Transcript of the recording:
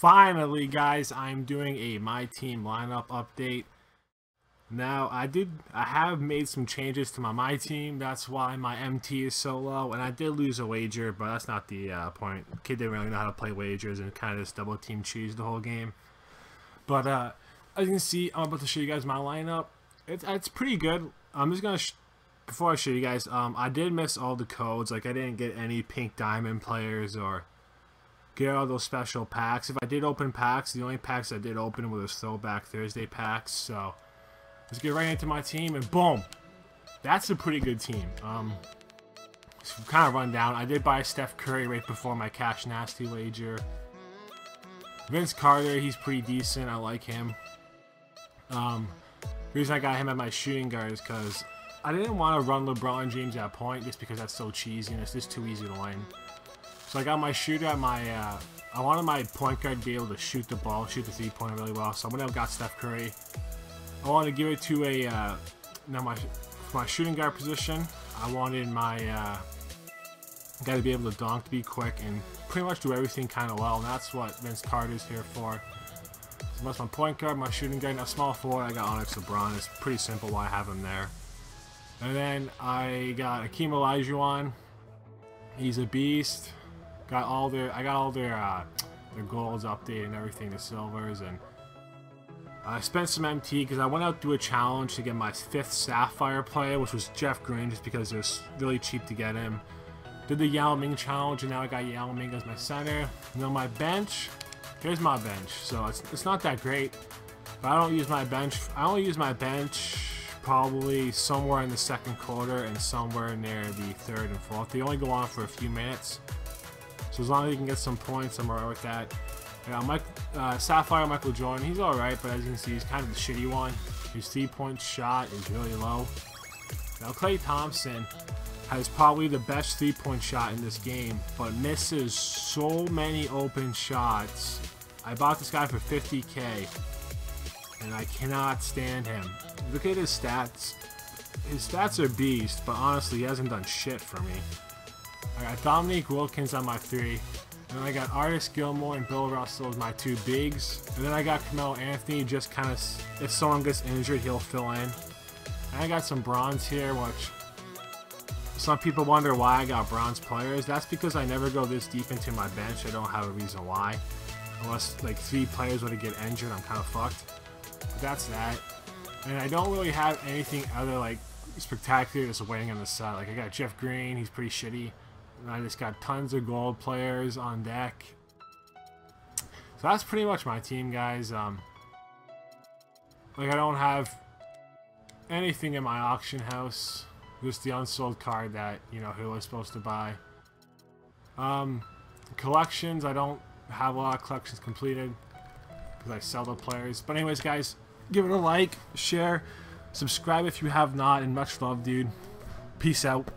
finally, guys, I'm doing a My Team lineup update. Now, I did, I have made some changes to my My Team. That's why my MT is so low. And I did lose a wager, but that's not the uh, point. Kid didn't really know how to play wagers and kind of just double team cheese the whole game. But, uh, as you can see, I'm about to show you guys my lineup. It's, it's pretty good. I'm just to, before I show you guys, um, I did miss all the codes. Like, I didn't get any pink diamond players or get all those special packs. If I did open packs, the only packs I did open were those Throwback Thursday packs. So let's get right into my team, and boom, that's a pretty good team. Um, kind of run down. I did buy Steph Curry right before my Cash Nasty wager. Vince Carter, he's pretty decent. I like him. Um, the reason I got him at my shooting guard is because I didn't want to run LeBron James at point just because that's so cheesy and it's just too easy to win. So I got my shooter at my, uh, I wanted my point guard to be able to shoot the ball, shoot the three pointer really well. So I went out got Steph Curry. I wanted to give it to a, uh, now my, my shooting guard position, I wanted my, uh, guy to be able to dunk, to be quick, and pretty much do everything kind of well. And that's what Vince Carter's here for. So that's my point guard, my shooting guard, now small forward, I got Onyx LeBron. It's pretty simple why I have him there. And then I got Akeem Olajuwon. He's a beast got all their I got all their uh, their golds updated and everything, the silvers, and I spent some MT because I went out to do a challenge to get my fifth Sapphire player, which was Jeff Green, just because it was really cheap to get him. Did the Yao Ming challenge, and now I got Yao Ming as my center. You know my bench. Here's my bench. So it's it's not that great, but I don't use my bench. I only use my bench probably somewhere in the second quarter and somewhere near the third and fourth. They only go on for a few minutes. So as long as you can get some points, I'm alright with that. Yeah, Mike, uh, Sapphire Michael Jordan, he's alright, but as you can see, he's kind of the shitty one. His three-point shot is really low. Now, Klay Thompson has probably the best three-point shot in this game, but misses so many open shots. I bought this guy for 50k, and I cannot stand him. Look at his stats. His stats are beast, but honestly, he hasn't done shit for me. I got Dominique Wilkins on my three. And then I got Artis Gilmore and Bill Russell as my two bigs. And then I got Carmelo Anthony just kind of, if someone gets injured, he'll fill in. And I got some bronze here, which some people wonder why I got bronze players. That's because I never go this deep into my bench. I don't have a reason why. Unless like three players were to get injured, I'm kind of fucked. But that's that. And I don't really have anything other like spectacular just waiting on the side. Like I got Jeff Green, he's pretty shitty. And I just got tons of gold players on deck. So that's pretty much my team, guys. Um, like, I don't have anything in my auction house. Just the unsold card that, you know, who was supposed to buy. Um, collections, I don't have a lot of collections completed. Because I sell the players. But anyways, guys, give it a like, share, subscribe if you have not, and much love, dude. Peace out.